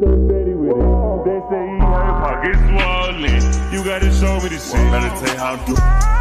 so steady with it. They say he hurt pockets swollen. You gotta show me the shit. Meditate tell how to.